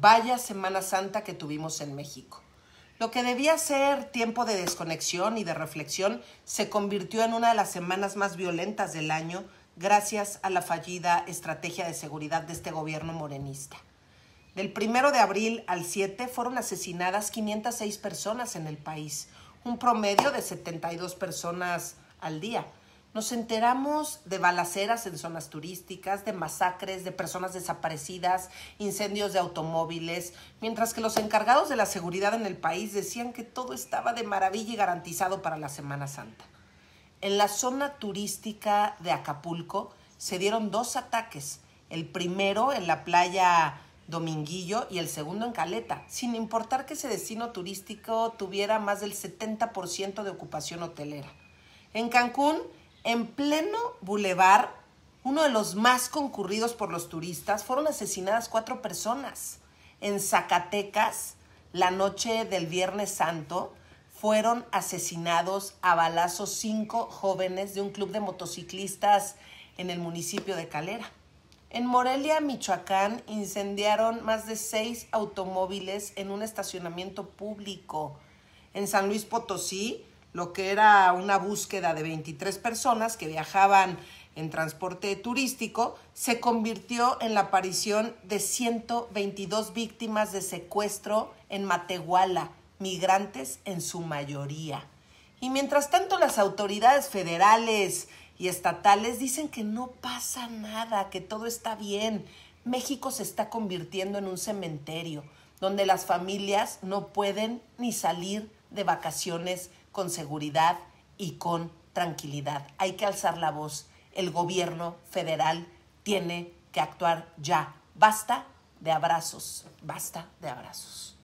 Vaya Semana Santa que tuvimos en México. Lo que debía ser tiempo de desconexión y de reflexión se convirtió en una de las semanas más violentas del año gracias a la fallida estrategia de seguridad de este gobierno morenista. Del primero de abril al 7 fueron asesinadas 506 personas en el país, un promedio de 72 personas al día. Nos enteramos de balaceras en zonas turísticas, de masacres, de personas desaparecidas, incendios de automóviles, mientras que los encargados de la seguridad en el país decían que todo estaba de maravilla y garantizado para la Semana Santa. En la zona turística de Acapulco se dieron dos ataques, el primero en la playa Dominguillo y el segundo en Caleta, sin importar que ese destino turístico tuviera más del 70% de ocupación hotelera. En Cancún, en pleno bulevar, uno de los más concurridos por los turistas, fueron asesinadas cuatro personas. En Zacatecas, la noche del Viernes Santo, fueron asesinados a balazos cinco jóvenes de un club de motociclistas en el municipio de Calera. En Morelia, Michoacán, incendiaron más de seis automóviles en un estacionamiento público. En San Luis Potosí, lo que era una búsqueda de 23 personas que viajaban en transporte turístico, se convirtió en la aparición de 122 víctimas de secuestro en Matehuala, migrantes en su mayoría. Y mientras tanto las autoridades federales y estatales dicen que no pasa nada, que todo está bien. México se está convirtiendo en un cementerio donde las familias no pueden ni salir de vacaciones con seguridad y con tranquilidad. Hay que alzar la voz. El gobierno federal tiene que actuar ya. Basta de abrazos, basta de abrazos.